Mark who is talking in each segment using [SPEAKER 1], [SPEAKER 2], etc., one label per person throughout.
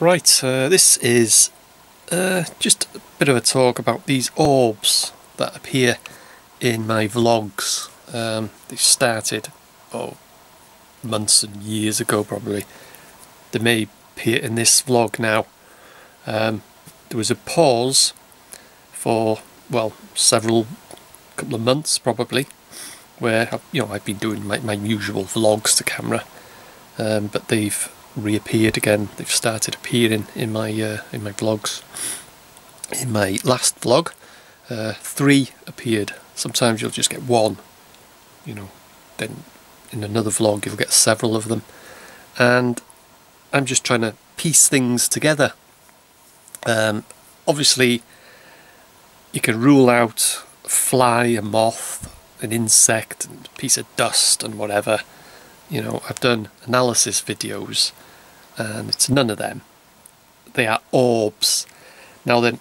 [SPEAKER 1] Right, uh, this is uh, just a bit of a talk about these orbs that appear in my vlogs. Um, they started oh, months and years ago probably. They may appear in this vlog now. Um, there was a pause for, well, several couple of months probably where you know I've been doing my, my usual vlogs to camera um, but they've reappeared again. They've started appearing in my uh, in my vlogs. In my last vlog, uh, three appeared. Sometimes you'll just get one, you know. Then in another vlog you'll get several of them, and I'm just trying to piece things together. Um, obviously, you can rule out a fly, a moth, an insect, and a piece of dust, and whatever you know, I've done analysis videos and it's none of them. They are orbs. Now then,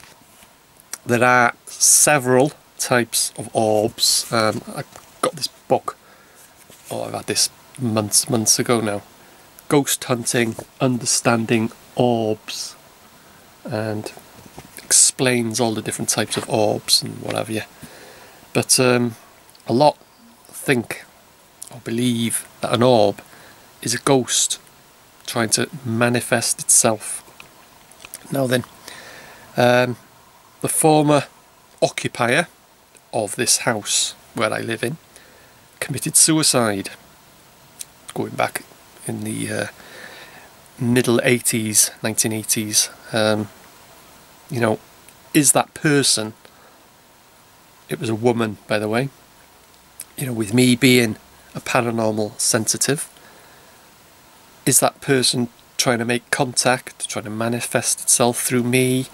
[SPEAKER 1] there are several types of orbs. Um, I got this book, oh I've had this months, months ago now. Ghost Hunting, Understanding Orbs. And explains all the different types of orbs and what have you. But um, a lot think or believe that an orb is a ghost trying to manifest itself. Now then, um, the former occupier of this house where I live in committed suicide going back in the uh, middle 80s, 1980s. Um, you know, is that person, it was a woman by the way, you know, with me being a paranormal sensitive? Is that person trying to make contact, trying to manifest itself through me?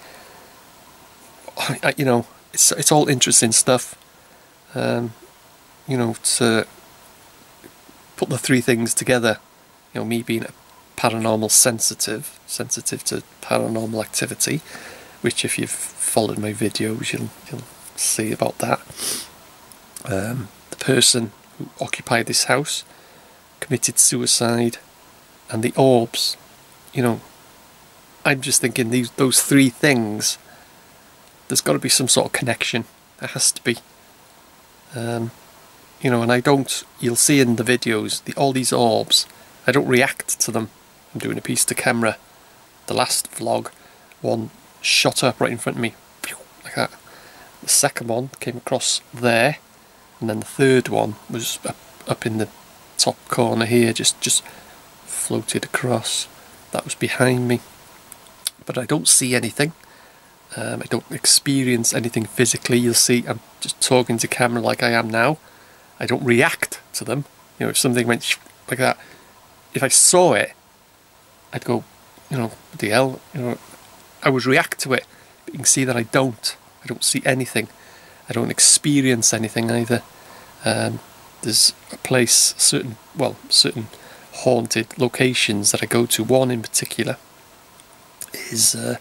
[SPEAKER 1] I, you know, it's it's all interesting stuff. Um, you know, to put the three things together. You know, me being a paranormal sensitive, sensitive to paranormal activity, which if you've followed my videos, you'll you'll see about that. Um, the person who occupied this house committed suicide, and the orbs. You know, I'm just thinking these those three things. There's got to be some sort of connection. There has to be. Um, you know, and I don't. You'll see in the videos the all these orbs. I don't react to them. I'm doing a piece to camera. The last vlog, one shot up right in front of me, like that. The second one came across there and then the third one was up, up in the top corner here just just floated across. That was behind me. But I don't see anything. Um, I don't experience anything physically. You'll see I'm just talking to camera like I am now. I don't react to them. You know if something went like that if I saw it I'd go you know the hell? You know I would react to it. But you can see that I don't. I don't see anything I don't experience anything either. Um, there's a place, certain well, certain haunted locations that I go to. One in particular is uh,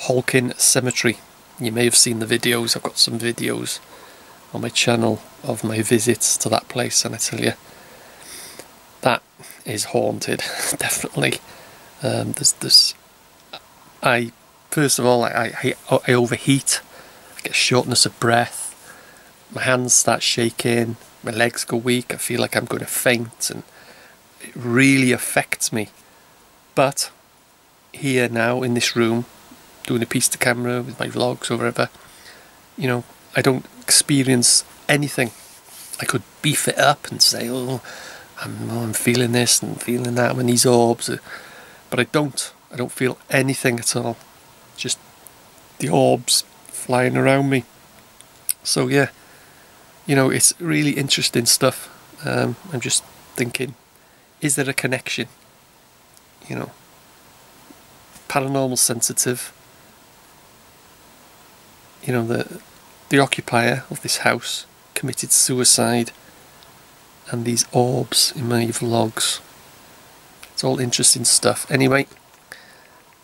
[SPEAKER 1] Halkyn Cemetery. You may have seen the videos. I've got some videos on my channel of my visits to that place, and I tell you, that is haunted, definitely. Um, there's, there's, I first of all, I, I, I overheat get shortness of breath, my hands start shaking, my legs go weak, I feel like I'm going to faint, and it really affects me. But here now in this room, doing a piece to camera with my vlogs or whatever, you know, I don't experience anything. I could beef it up and say, oh, I'm, oh, I'm feeling this and feeling that when these orbs, are, but I don't. I don't feel anything at all. Just the orbs flying around me. So yeah, you know, it's really interesting stuff. Um, I'm just thinking, is there a connection? You know, paranormal sensitive. You know, the the occupier of this house committed suicide, and these orbs in my vlogs. It's all interesting stuff. Anyway,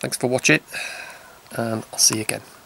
[SPEAKER 1] thanks for watching, and I'll see you again.